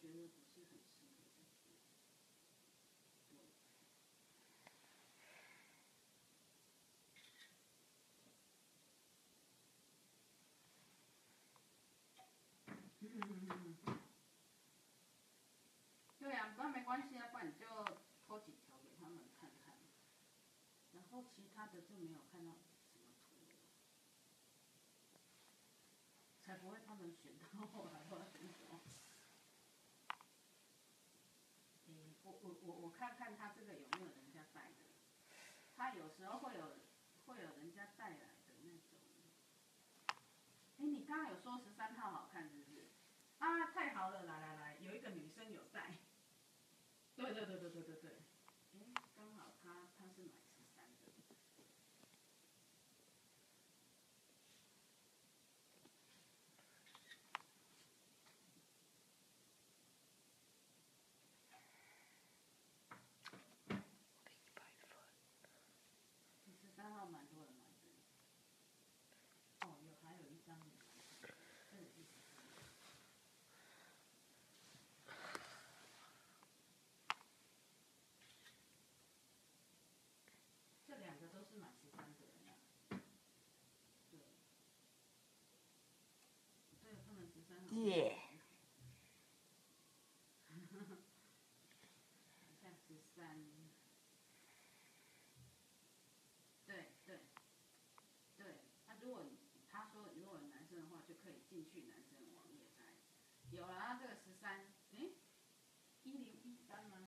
觉得不是很适合，对呀，不过没关系，啊不然你就拖几条给他们看看，然后其他的就没有看到什么图。才不会他们选到我来玩。看看他这个有没有人家带的，他有时候会有会有人家带来的那种。哎，你刚刚有说十三号好看是不是？啊，太好了，来来来，有一个女生有带。对对对对对对对。耶！哈哈，一下十三，对对对。那如果他说如果有男生的话，就可以进去男生网页在。有了，这个十三，诶，一零一三吗？